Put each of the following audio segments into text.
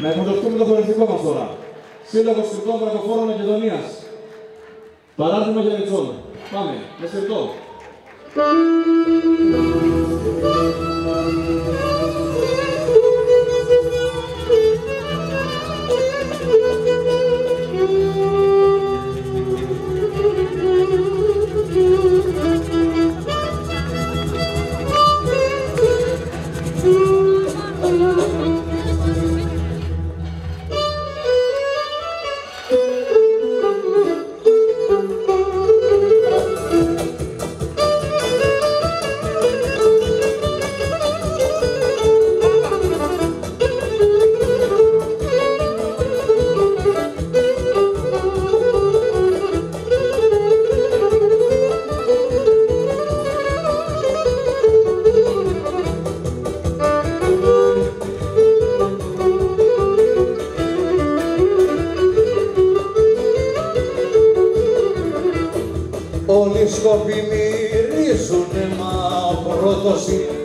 Να υποδεχτούμε το χορευτικό μας τώρα. Σύλλογος Κρυπτών Βρακοφόρων Μακεδονίας. Παράδειγμα για Ριτσόν. Πάμε, με συρτό. Σκοποί μυρίζουνε μα πρώτος είναι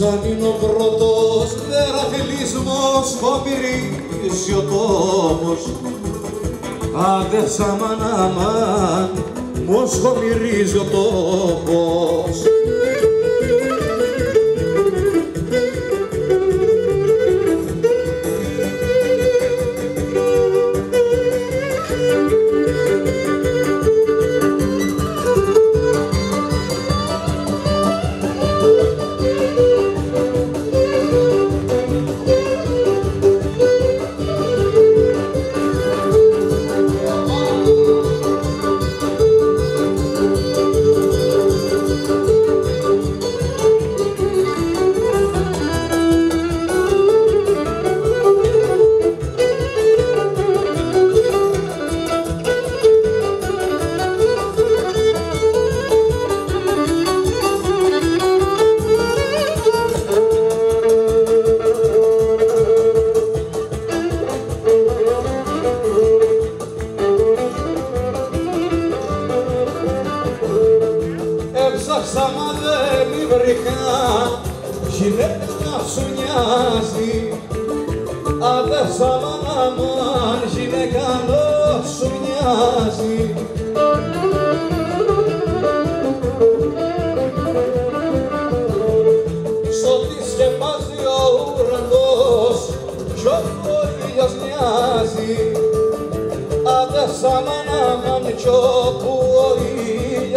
Σαν είναι ο πρώτος δεραφιλισμός που μυρίζει ο τόπος Άντε σαν αμάν, μόσχο μυρίζει ο τόπος Έψαξα μα δεν μη βρήκα. Γυναίκα σου νοιάζει. Αδέρφα μάνα γυναίκα σου νοιάζει. Σ' ό,τι σκεπάζει ο ουρανός κι όπου ο ήλιος μοιάζει Αδέρφα μάνα κι όπου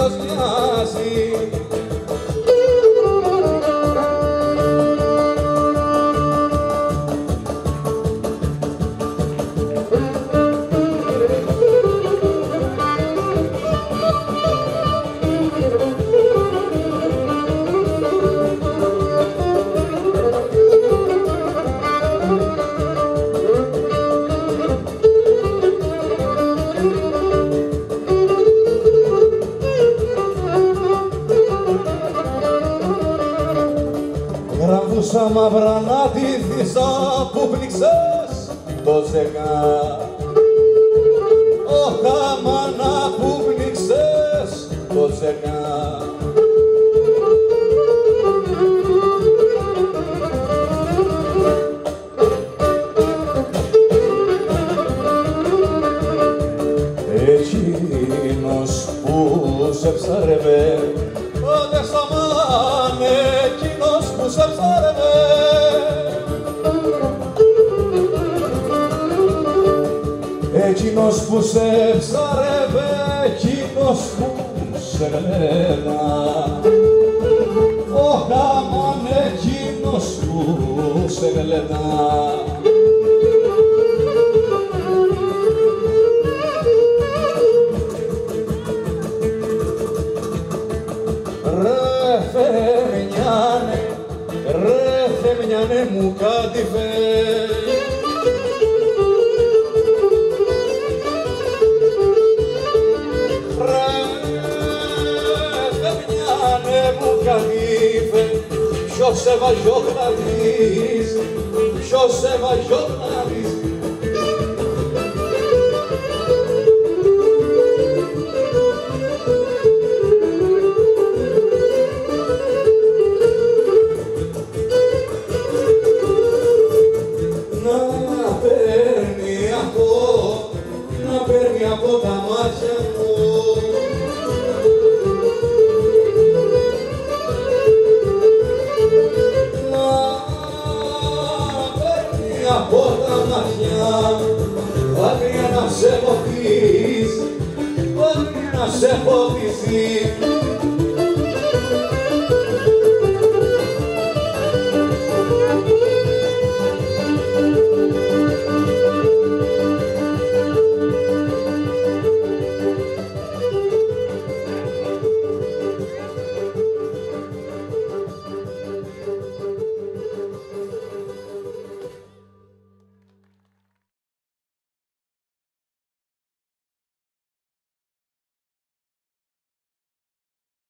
ο ήλιος μοιάζει Γραβούσα μαύρα να τη θύσα που πνίξες το ζεγά. Ο χαμάνα που πνίξες το ζεγά. Εκείνος που σε ψάρευε Ότε σταμάνε εκείνος που σε ψάρευε Εκείνος που σε ψάρευε Εκείνος που σε γλένα Ο χαμάν εκείνος που σε γλένα Joseph Jonah δάκρυα να σε φωτίσει, δάκρυα να σε φωτίσει